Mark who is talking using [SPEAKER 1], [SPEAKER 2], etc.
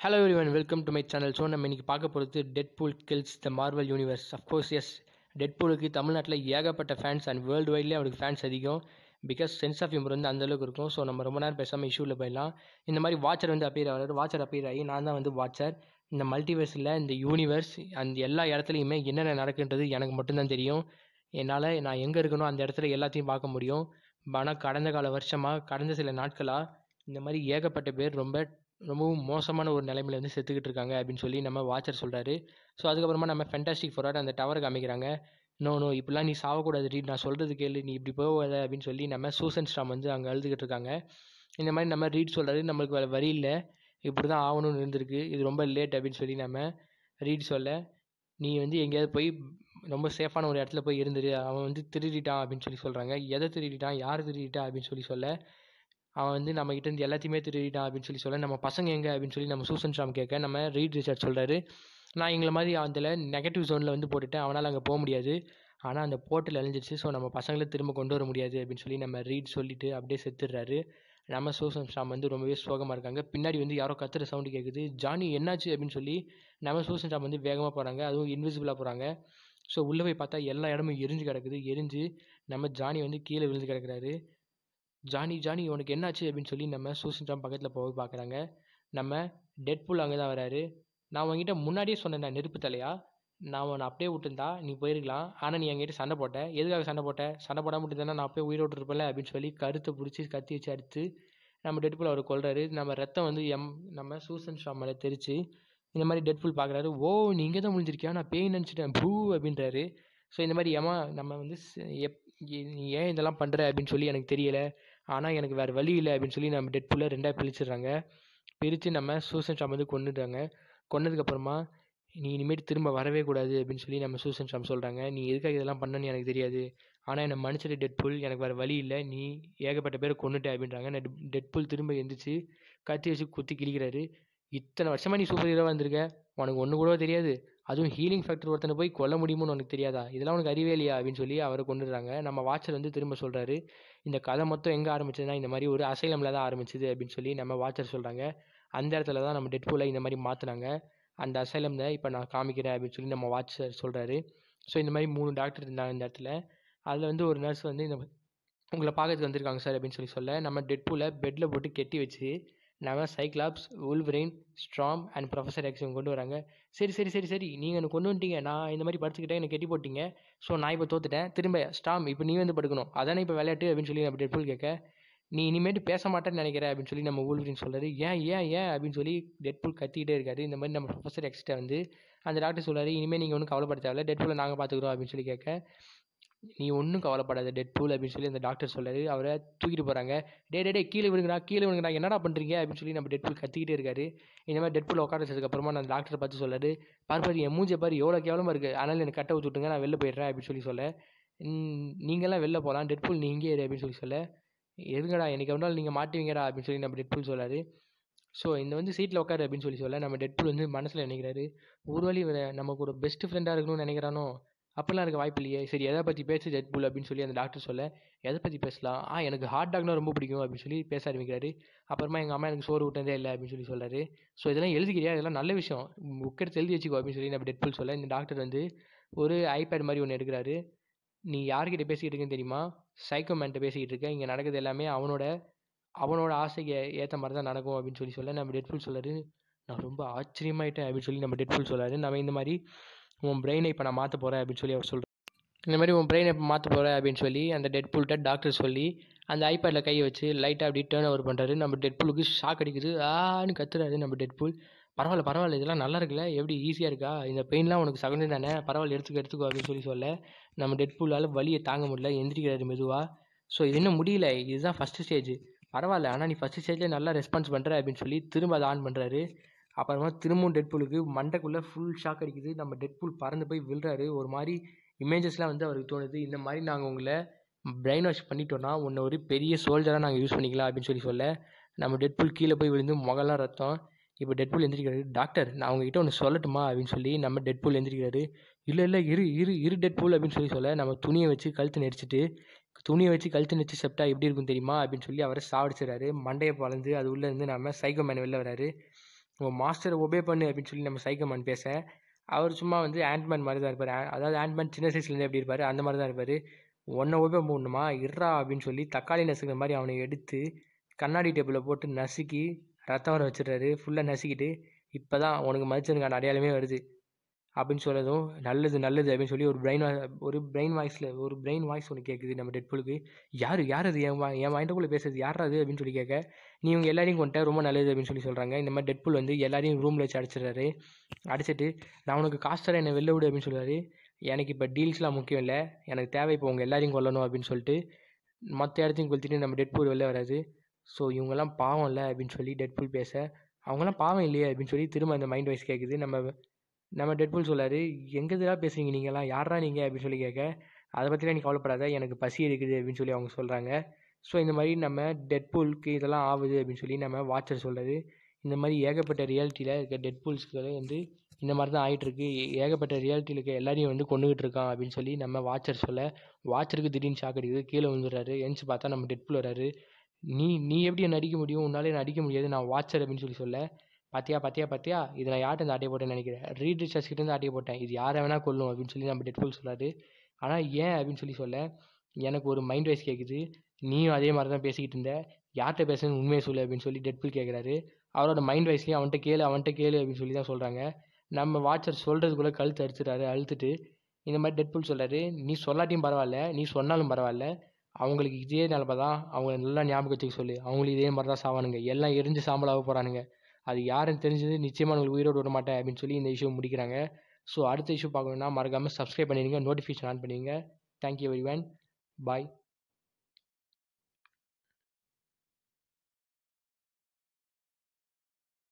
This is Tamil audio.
[SPEAKER 1] Hello everyone welcome to my channel so நம்ம இன்னைக்கு பார்க்க போகிறது Deadpool kills the Marvel universe of course yes dead பூலுக்கு தமிழ்நாட்டில் ஏகப்பட்ட ஃபேன்ஸ் அண்ட் வேர்ல்டு வைட்லேயே அவருக்கு ஃபேன்ஸ் அதிகம். பிகாஸ் சென்ஸ் ஆஃப் ஹியூமர் வந்து அந்த அளவுக்கு இருக்கும். ஸோ நம்ம ரொம்ப நேரம் பேசாமல் இஷ்யூவில் போயிடலாம். இந்த மாதிரி வாட்சர் வந்து அப்பியர் ஆகிறார் வாட்சர் அப்பியர் ஆகி நான் தான் வந்து வாட்சர் இந்த மல்டிவர்ஸில் இந்த யூனிவர்ஸ் அந்த எல்லா இடத்துலையுமே என்னென்ன நடக்குன்றது எனக்கு மட்டும்தான் தெரியும். என்னால் நான் எங்கே இருக்கணும் அந்த இடத்துல எல்லாத்தையும் பார்க்க முடியும். ஆனால் கடந்த கால வருஷமாக கடந்த சில நாட்களாக இந்த மாதிரி ஏகப்பட்ட பேர் ரொம்ப ரொம்பவும் மோசமான ஒரு நிலைமையில வந்து செத்துக்கிட்டு இருக்காங்க அப்படின்னு சொல்லி நம்ம வாட்சர் சொல்கிறாரு ஸோ அதுக்கப்புறமா நம்ம ஃபென்டாஸ்டிக் ஃபோராட் அந்த டவரை காமிக்கிறாங்க நோ நோ இப்படிலாம் நீ சாவக்கூடாது டி நான் சொல்கிறது கேளு. நீ இப்படி போகாத அப்படின்னு சொல்லி நம்ம சூசன் ஸ்டாம் வந்து அங்கே அழுதுகிட்டு இருக்காங்க. இந்த மாதிரி நம்ம ரீட் சொல்கிறாரு நம்மளுக்கு வேறு வரி இல்லை. இப்படி தான் ஆகணும்னு இருந்திருக்கு. இது ரொம்ப லேட் அப்படின்னு சொல்லி நம்ம ரீட் சொல்ல நீ வந்து எங்கேயாவது போய் ரொம்ப சேஃபான ஒரு இடத்துல போய் இருந்துரு. அவன் வந்து திருடிட்டான் அப்படின்னு சொல்லி சொல்கிறாங்க எதை திருடிட்டான்? யார் திருடிட்டான் அப்படின்னு சொல்லி சொல்ல அவன் வந்து நம்ம கிட்ட இருந்து எல்லாத்தையுமே திருடிட்டான் அப்படின்னு சொல்லி சொல்ல நம்ம பசங்க எங்கே அப்படின்னு சொல்லி நம்ம சூசன் ஷாம் கேட்க நம்ம ரீட் ரிச்சர்ட் சொல்கிறாரு நான் எங்களை மாதிரி அதில் நெகட்டிவ் ஜோனில் வந்து போட்டுட்டேன் அவனால் அங்கே போக முடியாது. ஆனால் அந்த போர்ட்டில் அழிஞ்சிருச்சு ஸோ நம்ம பசங்களை திரும்ப கொண்டு வர முடியாது அப்படின்னு சொல்லி நம்ம ரீட் சொல்லிட்டு அப்படியே செத்துடுறாரு. நம்ம சூசன் ஷாம் வந்து ரொம்பவே சோகமாக இருக்காங்க. பின்னாடி வந்து யாரோ கத்துற சவுண்டு கேட்குது ஜானி என்னாச்சு? அப்படின்னு சொல்லி நம்ம சூசன் ஷாம் வந்து வேகமாக போகிறாங்க அதுவும் இன்விசிபிளாக போகிறாங்க ஸோ உள்ளே போய் பார்த்தா எல்லா இடமும் எரிஞ்சு கிடக்குது. எரிஞ்சு நம்ம ஜானி வந்து கீழே விழுந்து கிடக்குறாரு. ஜானி ஜானி உனக்கு என்னாச்சு? அப்படின்னு சொல்லி நம்ம சூசன் ஷாம் பக்கத்தில் போய் பார்க்குறாங்க நம்ம டெட்புல் அங்கே தான் வராரு. நான் உங்ககிட்ட முன்னாடியே சொன்னேன் நெருப்பு தலையா? நான் உன்னை அப்படியே விட்டுருந்தா நீ போயிருக்கலாம். ஆனால் நீ என்கிட்ட சண்டை போட்ட. எதுக்காக சண்டை போட்ட? சண்டை போடாம விட்டுருந்தா நான் அப்படியே உயிரோடு இருப்பேன்ல? அப்படின்னு சொல்லி கருத்தை பிடிச்சி கத்தி வச்சு அடித்து நம்ம டெட்புல் அவர் கொள்றாரு நம்ம ரத்தம் வந்து எம் நம்ம சூசன் ஷாம் மேலே தெரிச்சு இந்த மாதிரி டெட்ஃபுல் பார்க்குறாரு ஓ நீ இங்கே தான் முடிஞ்சிருக்கியா நான் பேய் நினச்சிட்டேன். பூ அப்படின்றாரு. ஸோ இந்த மாதிரி ஏமா நம்ம வந்து எப் நீ ஏன் இதெல்லாம் பண்ணுற அப்படின்னு சொல்லி எனக்கு தெரியலை. ஆனால் எனக்கு வேறு வழி இல்லை அப்படின்னு சொல்லி நம்ம டெட் புல்லை ரெண்டாக பிரிச்சிடுறாங்க. பிரித்து நம்ம சூசன் ஷாம் வந்து கொண்டுடுறாங்க கொன்னதுக்கப்புறமா நீ இனிமேல் திரும்ப வரவே கூடாது அப்படின்னு சொல்லி நம்ம சூசன் ஷாம் சொல்கிறாங்க நீ எதுக்காக இதெல்லாம் பண்ணன்னு எனக்கு தெரியாது. ஆனால் என்னை மன்னிச்சிட்டு டெட்புல் எனக்கு வேறு வழி இல்லை. நீ ஏகப்பட்ட பேரை கொண்டுட்ட அப்படின்றாங்க. நான் டெட்- டெட்புல் திரும்ப எந்திரிச்சு கத்தி வச்சு குத்தி கிழிக்கிறாரு. இத்தனை வருஷமாக நீ சூப்பர் ஹீரோவாக இருந்திருக்க? உனக்கு ஒன்று கூட தெரியாது. அதுவும் ஹீலிங் ஃபேக்டர் ஒருத்தனை போய் கொல்ல முடியுமோன்னு உனக்கு தெரியாதா? இதெல்லாம் உனக்கு அறிவே இல்லையா? அப்படின்னு சொல்லி அவரை கொண்டுடுறாங்க நம்ம வாட்சர் வந்து திரும்ப சொல்கிறாரு இந்த கதை மொத்தம் எங்கே ஆரம்பிச்சதுன்னா இந்த மாதிரி ஒரு அசைலமில் தான் ஆரம்பிச்சது அப்படின்னு சொல்லி நம்ம வாட்சர் சொல்கிறாங்க அந்த இடத்துல தான் நம்ம டெட்பூலை இந்த மாதிரி மாற்றினாங்க அந்த அசைலமில் இப்போ நான் காமிக்கிறேன் அப்படின்னு சொல்லி நம்ம வாட்சர் சொல்கிறாரு ஸோ இந்த மாதிரி மூணு டாக்டர் இருந்தாங்க இந்த இடத்துல. அதில் வந்து ஒரு நர்ஸ் வந்து இந்த உங்களை பார்க்கறதுக்கு வந்திருக்காங்க சார் அப்படின்னு சொல்லி சொல்ல நம்ம டெட்பூலை பெட்டில் போட்டு கெட்டி வச்சு நம்ம Cyclops Wolverine Storm and professor X இவங்க கொண்டு வராங்க. சரி சரி சரி சரி. நீங்கள் எனக்கு கொண்டு வந்துட்டீங்க? நான் இந்த மாதிரி படுத்துக்கிட்டேன் எனக்கு கெட்டி போட்டீங்க. ஸோ நான் இப்போ தோத்துட்டேன். திரும்ப ஸ்டாம் இப்போ நீ வந்து படுக்கணும். அதானே இப்போ விளையாட்டு அப்படின்னு சொல்லி அப்படி டெட்பூல் கேட்க. நீ இனிமேட்டு பேச மாட்டேன்னு நினைக்கிறேன் அப்படின்னு சொல்லி நம்ம ஊல்வரின் சொல்றாரு. ஏன் ஏன் ஏன் அப்படின்னு சொல்லி டெட்பூல் கத்திக்கிட்டே இருக்காரு. இந்த மாதிரி நம்ம ப்ரொஃபஸர் எக்ஸ்ட்டை வந்து அந்த டாக்டர் சொல்கிறாரு இனிமேல் நீங்கள் ஒன்றும் கவலைப்பட தேவையில்ல. டெட்பூலை நாங்கள் பார்த்துக்குறோம் அப்படின்னு சொல்லி கேட்க. நீ ஒன்றும் கவலைப்படாத டெட்பூல் அப்படின்னு சொல்லி அந்த டாக்டர் சொல்றாரு. அவரை தூக்கிட்டு போகிறாங்க டே டே டே கீழே விழுங்கடா கீழே விழுங்கடா என்னடா பண்ணுறீங்க அப்படின்னு சொல்லி நம்ம டெட் டெட்பூல் கத்திக்கிட்டே இருக்காரு. இந்த மாதிரி டெட்பூல் உட்கார வச்சதுக்கப்புறமா நான் டாக்டரை பார்த்து சொல்லாரு பாரு பாரு என் மூஞ்ச பாரு எவ்வளோ கேவலமாக இருக்குது அதனால் எனக்கு கட்ட ஊற்றி விட்டுங்க நான் வெளில போயிடுறேன் அப்படின்னு சொல்லி சொல்ல. நீங்களாம் வெளில போகலாம் டெட்பூல் நீ இங்கே இரு அப்படின்னு சொல்லி சொல்ல. எதுங்கடா எனக்கு எவ்வளோ நீங்கள் மாட்டுவீங்கடா அப்படின்னு சொல்லி நம்ம டெட்பூல் சொல்லாரு ஸோ இந்த வந்து சீட்டில் உட்காரு அப்படின்னு சொல்லி சொல்ல நம்ம டெட்பூல் வந்து மனசில் நினைக்கிறாரு. ஒரு வழி நம்ம கூட ஒரு பெஸ்ட் ஃப்ரெண்டாக இருக்கணும்னு நினைக்கிறானோ அப்படிலாம் இருக்க வாய்ப்பு இல்லையே. சரி எதை பற்றி பேசு டெட்பூல் அப்படின்னு சொல்லி அந்த டாக்டர் சொல்ல எதை பற்றி பேசலாம்? ஆ எனக்கு ஹாட் டாக்னா ரொம்ப பிடிக்கும் அப்படின்னு சொல்லி பேச ஆரம்பிக்கிறாரு. அப்புறமா எங்கள் அம்மா எனக்கு சோறு விட்டதே இல்லை அப்படின்னு சொல்லி சொல்கிறாரு ஸோ இதெல்லாம் எழுதிக்கிறியா? இதெல்லாம் நல்ல விஷயம். புக் எடுத்து எழுதி வச்சுக்கோ அப்படின்னு சொல்லி நம்ம டெட்பூல் சொல்ல இந்த டாக்டர் வந்து ஒரு ஐபேட் மாதிரி ஒன்று எடுக்கிறாரு. நீ யார்கிட்ட பேசிக்கிட்டு இருக்கேன்னு தெரியுமா? சைக்கோமேன்ட்ட பேசிக்கிட்டு இருக்க. இங்கே நடக்கிறது எல்லாமே அவனோட அவனோட ஆசைக்கு ஏற்ற மாதிரி தான் நடக்கும் அப்படின்னு சொல்லி சொல்ல நம்ம டெட்ஃபுல் சொல்லாரு நான் ரொம்ப ஆச்சரியமாயிட்டேன் அப்படின்னு சொல்லி நம்ம டெட்ஃபுல் சொல்லாரு நம்ம இந்த மாதிரி உன் பிரெயினை இப்போ நான் மாற்ற போகிறேன் அப்படின்னு சொல்லி அவர் சொல்கிறார் இந்த மாதிரி உன் பிரெயினை இப்போ மாற்ற போகிறேன் அப்படின்னு சொல்லி அந்த டெட் புல்கிட்ட டாக்டர் சொல்லி அந்த ஐபேடில் கையை வச்சு லைட்டாக அப்படி டேர்ன் ஓவர் பண்ணுறாரு நம்ம டெட்புலுக்கு ஷாக் அடிக்குது. ஆன்னு கத்துறாரு நம்ம டெட் புல் பரவாயில்ல பரவாயில்ல இதெல்லாம் நல்லா இருக்குல்ல எப்படி ஈஸியாக இருக்கா? இந்த பெயின்லாம் உனக்கு சகஜம் தானே? பரவாயில்ல எடுத்துக்க எடுத்துக்கோ அப்படின்னு சொல்லி சொல்ல நம்ம டெட்புல்லால் வலியை தாங்க முடியல எந்திரிக்கிறாரு மெதுவாக ஸோ இது இன்னும் முடியல. இதுதான் ஃபஸ்ட்டு ஸ்டேஜ் பரவாயில்ல ஆனால் நீ ஃபஸ்ட்டு ஸ்டேஜில் நல்லா ரெஸ்பான்ஸ் பண்ணுற அப்படின்னு சொல்லி திரும்ப அதை ஆன் பண்ணுறாரு அப்புறமா திரும்பவும் டெட்பூலுக்கு மண்டைக்குள்ளே ஃபுல் ஷாக் அடிக்குது. நம்ம டெட்பூல் பறந்து போய் விழுறாரு. ஒரு மாதிரி இமேஜஸ்லாம் வந்து அவருக்கு தோணுது. இந்த மாதிரி நாங்கள் உங்களை பிரெயின் வாஷ் பண்ணிட்டோன்னா உன்னை ஒரு பெரிய சோல்ஜராக நாங்கள் யூஸ் பண்ணிக்கலாம் அப்படின்னு சொல்லி சொல்ல நம்ம டெட்பூல் கீழே போய் விழுந்து முகலாம் ரத்தம். இப்போ டெட்பூல் எந்திரிக்கிறாரு. டாக்டர் நான் உங்ககிட்ட ஒன்று சொல்லட்டுமா? அப்படின்னு சொல்லி நம்ம டெட்பூல் எந்திரிக்கிறாரு. இல்லை இல்லை இரு இரு இரு டெட்பூல் அப்படின்னு சொல்லி சொல்ல நம்ம துணியை வச்சு கழுத்து நெரிச்சிட்டு துணியை வச்சு கழுத்து நெரிச்சு செப்டா எப்படி இருக்கும் தெரியுமா? அப்படின்னு சொல்லி அவரை சாவடிச்சிடறாரு. மண்டையை பழந்து அது உள்ளே இருந்து நம்ம சைக்கோ மேன் வெளில வராரு உங்கள் மாஸ்டரை ஒபே பண்ணு அப்படின்னு சொல்லி நம்ம சைக்கோமேன் பேச அவர் சும்மா வந்து ஆண்ட்மேன் மாதிரி தான் இருப்பார். அதாவது ஆண்ட்மேன் சின்ன சைஸ்லேருந்து எப்படி இருப்பார் அந்த மாதிரி தான் இருப்பார். ஒன்றை ஒபே பண்ணணுமா? இர்றா அப்படின்னு சொல்லி தக்காளி நசுக்கிற மாதிரி அவனை எடுத்து கண்ணாடி டேபிளில் போட்டு நசுக்கி ரத்தம் வர வச்சிடுறாரு. ஃபுல்லாக நசுக்கிட்டு இப்போ தான் உனக்கு மதிச்சதுக்கான அடையாளமே வருது. அப்படின்னு சொல்லதும் நல்லது நல்லது அப்படின்னு சொல்லி ஒரு பிரெயின் ஒரு பிரெயின் வாய்ஸில் ஒரு பிரெயின் வாய்ஸ் ஒன்று கேட்குது நம்ம டெட்புலுக்கு யார் யார் அது? என் வா- என் மைண்டுக்குள்ளே பேசுறது யார் அது? அப்படின்னு சொல்லி கேட்க நீ இவங்க எல்லாரையும் கொண்டா ரொம்ப நல்லது அப்படின்னு சொல்லி சொல்கிறாங்க இந்த மாதிரி டெட்புல் வந்து எல்லாரையும் ரூமில் வச்சு அடிச்சிடுறாரு. அடிச்சிட்டு நான் உனக்கு காசு தரேன் என்னை வெளில விடு அப்படின்னு சொல்கிறாரு எனக்கு இப்போ டீல்ஸ்லாம் முக்கியம் இல்லை. எனக்கு தேவை இப்போ உங்கள் எல்லாரையும் கொல்லணும் அப்படின்னு சொல்லிட்டு மற்ற இடத்தையும் கொளுத்திட்டு நம்ம டெட்புல் வெளில வராது ஸோ இவங்கெல்லாம் பாவம் இல்லை அப்படின்னு சொல்லி டெட்புல் பேச. அவங்களாம் பாவம் இல்லையே அப்படின்னு சொல்லி திரும்ப அந்த மைண்ட் வாய்ஸ் கேட்குது நம்ம நம்ம டெட்பூல் சொல்லாரு எங்கேதுடா பேசுறீங்க நீங்களாம் யாரா நீங்கள் அப்படின்னு சொல்லி கேட்க அதை பற்றிலாம் நீ கவலைப்படாத எனக்கு பசி இருக்குது அப்படின்னு சொல்லி அவங்க சொல்கிறாங்க ஸோ இந்த மாதிரி நம்ம டெட்பூலுக்கு இதெல்லாம் ஆகுது அப்படின்னு சொல்லி நம்ம வாட்சர் சொல்கிறது இந்த மாதிரி ஏகப்பட்ட ரியாலிட்டியில் இருக்க டெட்பூல்ஸ்க்கு வந்து இந்த மாதிரி தான் ஆகிட்டுருக்கு ஏகப்பட்ட ரியாலிட்டியில் இருக்க எல்லாரையும் வந்து கொண்டுகிட்டு இருக்கான் அப்படின்னு சொல்லி நம்ம வாட்சர் சொல்ல வாட்சருக்கு திடீர்னு ஷாக் அடிக்குது கீழே விழுந்துடுறாரு எந்திச்சு பார்த்தா நம்ம டெட்பூல் வராரு நீ நீ எப்படி என்ன அடிக்க முடியும்? உன்னாலே என்ன அடிக்க முடியாது நான் வாட்சர் அப்படின்னு சொல்லி சொல்ல பாத்தியா பாத்தியா பாத்தியா? இதில் யார்கிட்ட இருந்து ஆட்டையை போட்டேன்னு நினைக்கிறேன் ரீட் ரிச்சர்ஸ் கிட்ட இருந்து ஆட்டையை போட்டேன். இது யாரை வேணால் கொள்ளும் அப்படின்னு சொல்லி நம்ம டெட்ஃபுல் சொல்கிறாரு ஆனால் ஏன் அப்படின்னு சொல்லி சொல்ல எனக்கு ஒரு மைண்ட் வைஸ் கேட்குது நீயும் அதே மாதிரி தான் பேசிக்கிட்டு இருந்த. யார்கிட்ட பேசுன்னு உண்மையை சொல்லு அப்படின்னு சொல்லி டெட்ஃபுல் கேட்குறாரு அவரோட மைண்ட் வைஸ்லேயும் அவன்கிட்ட கேளு அவன்கிட்ட கேளு அப்படின்னு சொல்லி தான் சொல்கிறாங்க நம்ம வாட்சர் சொல்கிறதுக்குள்ளே கழுத்து அடிச்சிட்டாரு அழுத்துட்டு. இந்த மாதிரி டெட்புல் சொல்கிறாரு நீ சொல்லாட்டியும் பரவாயில்ல நீ சொன்னாலும் பரவாயில்ல. அவங்களுக்கு இதே நிலமை தான் அவங்கள நல்லா ஞாபகம் வச்சுக்க சொல்லு. அவங்களும் இதே மாதிரி தான் சாவானுங்க. எல்லாம் எரிஞ்சு சாம்பலாக போகிறானுங்க அது யாருன்னு தெரிஞ்சது நிச்சயமாக உங்களுக்கு உயிரோடு விட மாட்டேன் அப்படின்னு சொல்லி இந்த இஷ்யூ முடிக்கிறாங்க. ஸோ அடுத்த இஷ்யூ பார்க்கணுன்னா மறக்காமல் சப்ஸ்கிரைப் பண்ணிடுங்க நோட்டிஃபிகேஷன் ஆன் பண்ணிடுங்க. Thank you everyone bye